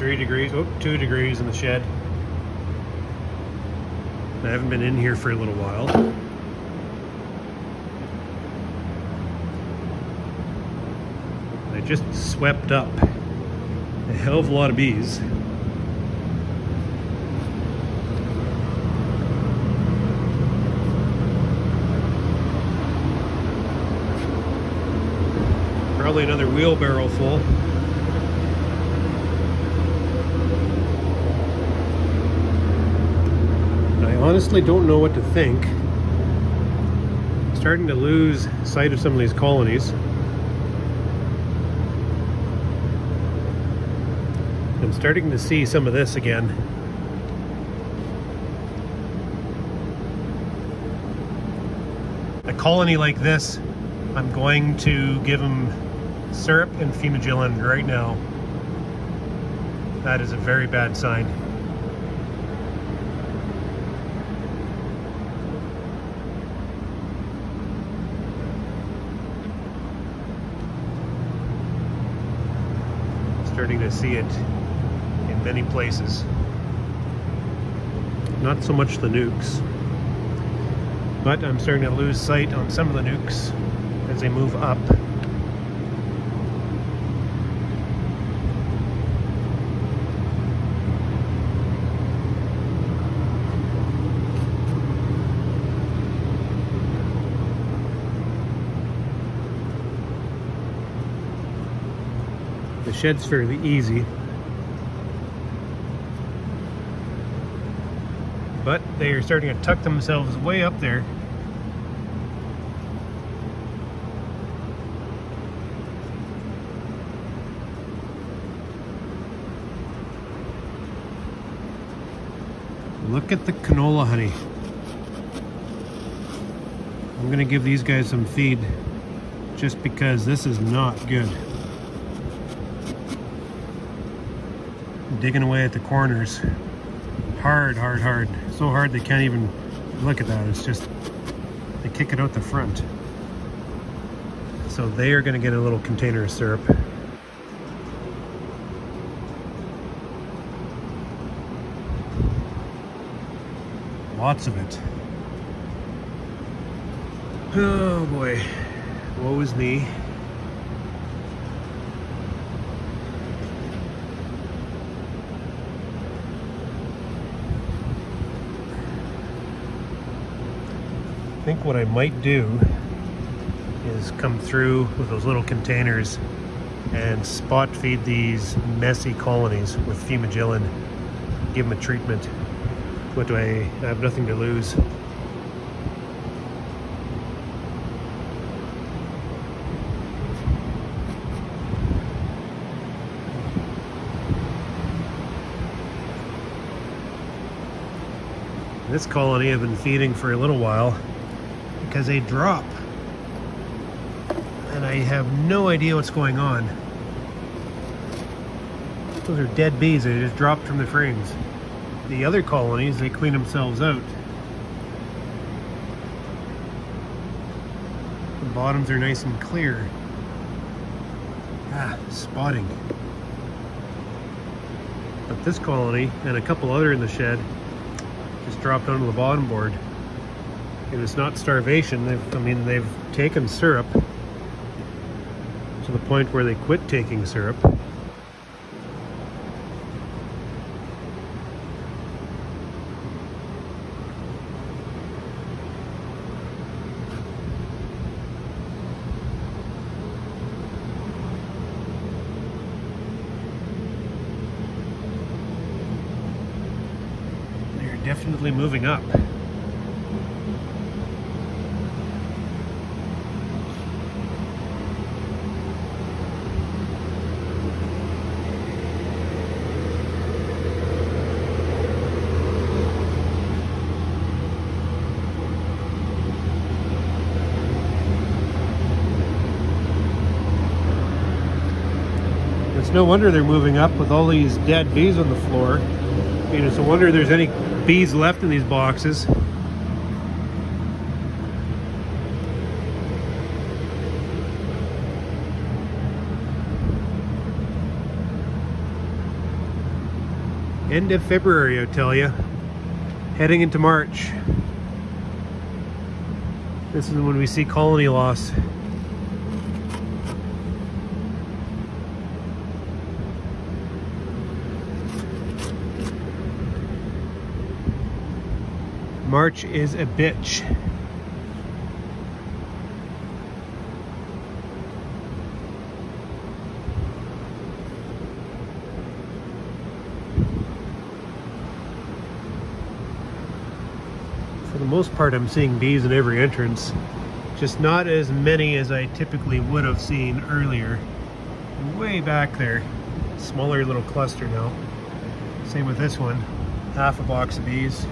three degrees, oh, two degrees in the shed. I haven't been in here for a little while. I just swept up a hell of a lot of bees. Probably another wheelbarrow full. Honestly don't know what to think. Starting to lose sight of some of these colonies. I'm starting to see some of this again. A colony like this, I'm going to give them syrup and fumagillin right now. That is a very bad sign. Starting to see it in many places. Not so much the nukes, but I'm starting to lose sight on some of the nukes as they move up. Shed's fairly easy. But they are starting to tuck themselves way up there. Look at the canola honey. I'm gonna give these guys some feed just because this is not good. Digging away at the corners. Hard, hard, hard. So hard they can't even look at that. It's just, they kick it out the front. So they are gonna get a little container of syrup. Lots of it. Oh boy. Woe is me. I think what I might do is come through with those little containers and spot feed these messy colonies with fumagillin, give them a treatment. What do I, I have nothing to lose. This colony I've been feeding for a little while because they drop. And I have no idea what's going on. Those are dead bees, they just dropped from the frames. The other colonies, they clean themselves out. The bottoms are nice and clear. Ah, spotting. But this colony and a couple other in the shed just dropped onto the bottom board. And it's not starvation. They've, I mean, they've taken syrup to the point where they quit taking syrup. They're definitely moving up. It's no wonder they're moving up with all these dead bees on the floor. I mean, it's a wonder there's any bees left in these boxes. End of February, I tell you. Heading into March. This is when we see colony loss. March is a bitch. For the most part, I'm seeing bees in every entrance. Just not as many as I typically would have seen earlier. Way back there. Smaller little cluster now. Same with this one. Half a box of bees.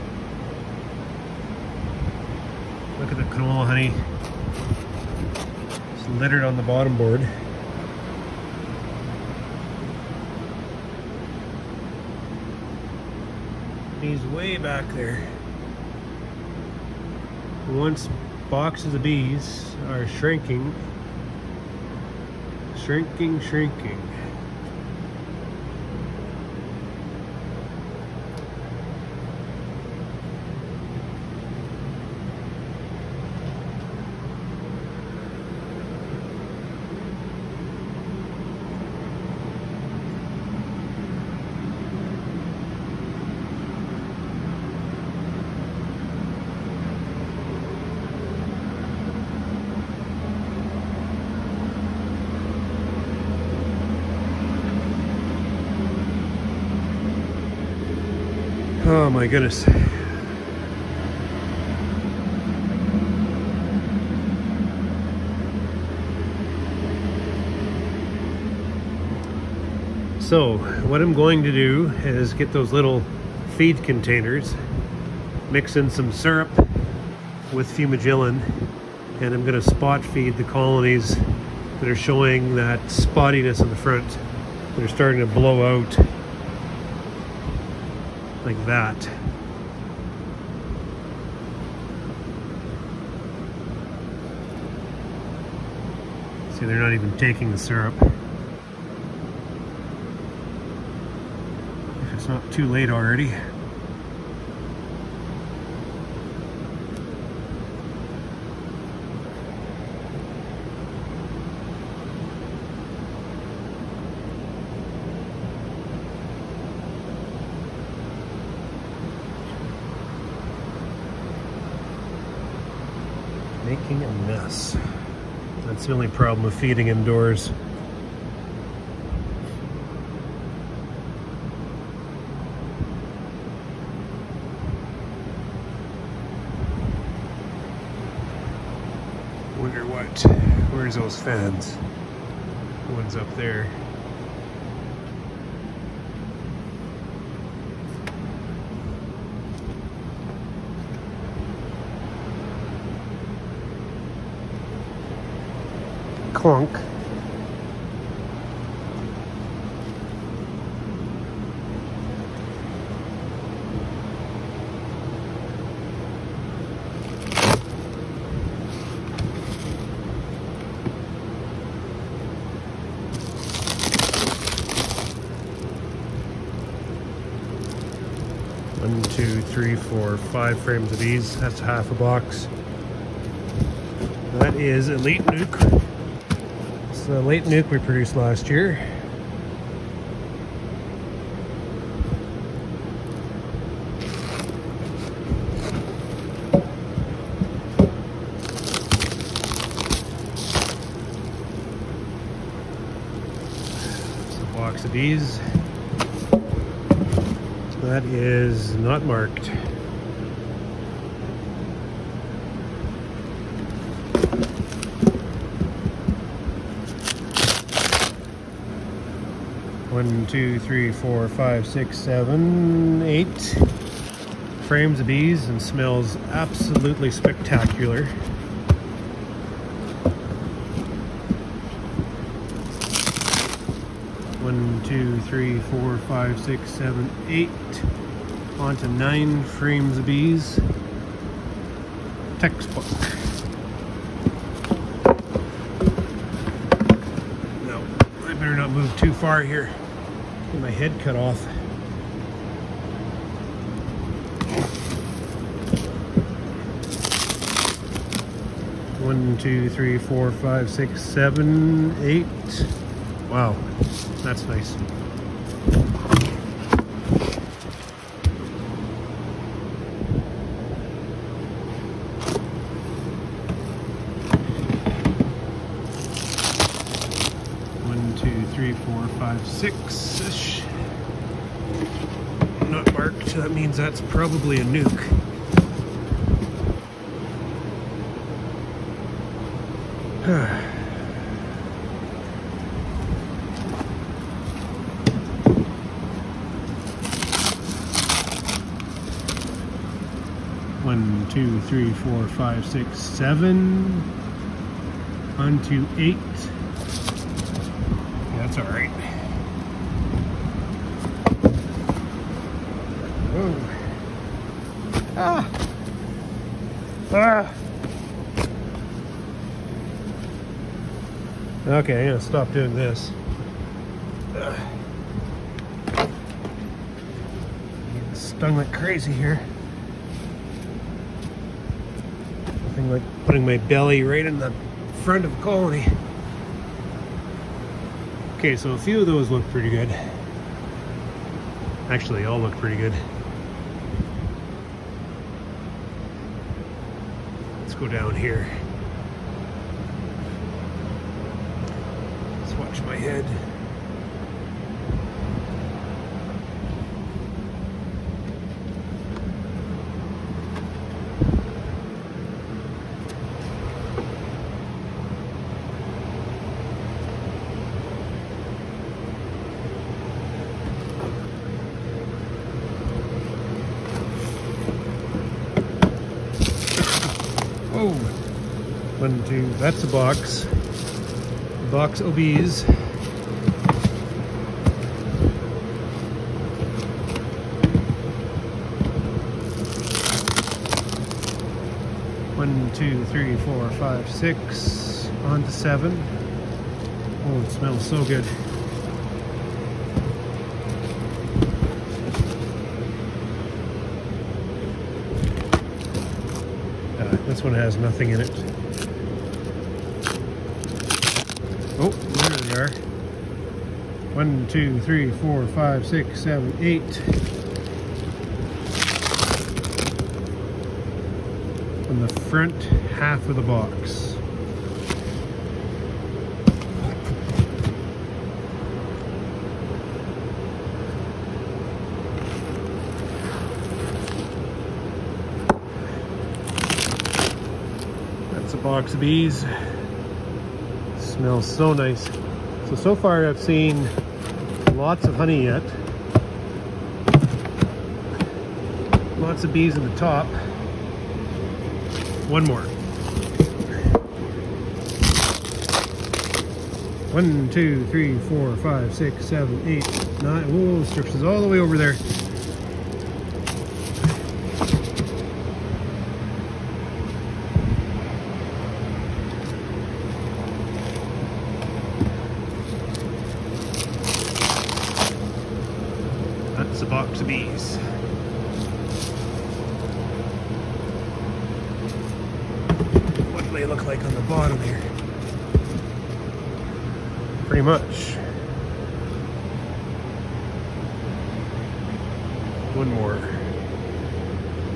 Look at the canola honey. It's littered on the bottom board. He's way back there. Once boxes of bees are shrinking, shrinking, shrinking. Oh my goodness. So what I'm going to do is get those little feed containers, mix in some syrup with fumagillin, and I'm going to spot feed the colonies that are showing that spottiness in the front. They're starting to blow out like that. See, they're not even taking the syrup. If it's not too late already. Mess. That's the only problem with feeding indoors. Wonder what, where's those fans? The One's up there. Clunk. One, two, three, four, five frames of these. That's half a box. That is Elite Nuke the late nuke we produced last year. Box of these. That is not marked. One, two, three, four, five, six, seven, eight frames of bees and smells absolutely spectacular. One, two, three, four, five, six, seven, eight. On to nine frames of bees. Textbook. No, I better not move too far here. Get my head cut off. One, two, three, four, five, six, seven, eight. Wow, that's nice. Three, four, five, six-ish. Not marked, that means that's probably a nuke. One, two, three, four, five, six, seven. On eight. That's all right. Ah. Ah. Okay, I'm gonna stop doing this. Getting stung like crazy here. Nothing like putting my belly right in the front of a colony. Okay, so a few of those look pretty good. Actually, all look pretty good. Let's go down here. Let's watch my head. 17. That's a box. Box obese. One, two, three, four, five, six. On to seven. Oh, it smells so good. Uh, this one has nothing in it. One, two, three, four, five, six, seven, eight. On the front half of the box. That's a box of bees. Smells so nice. So, so far I've seen lots of honey yet. Lots of bees in the top. One more. One, two, three, four, five, six, seven, eight, nine. Whoa, structures all the way over there. That's a box of bees. What do they look like on the bottom here? Pretty much. One more.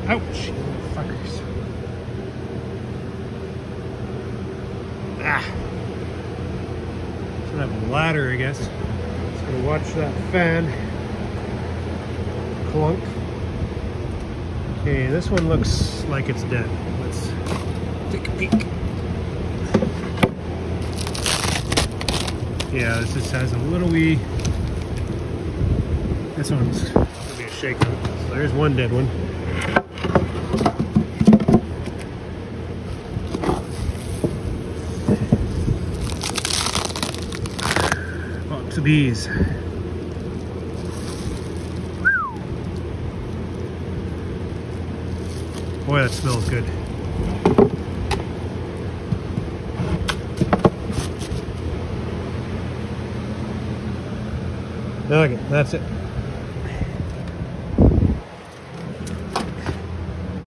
Ouch, you fuckers. Ah. Should have a ladder, I guess. Just gonna watch that fan clunk. Okay, this one looks like it's dead. Let's take a peek. Yeah, this just has a little wee. This one's gonna be a shakedown. So there's one dead one. Box of bees. Boy, that smells good. Okay, that's it.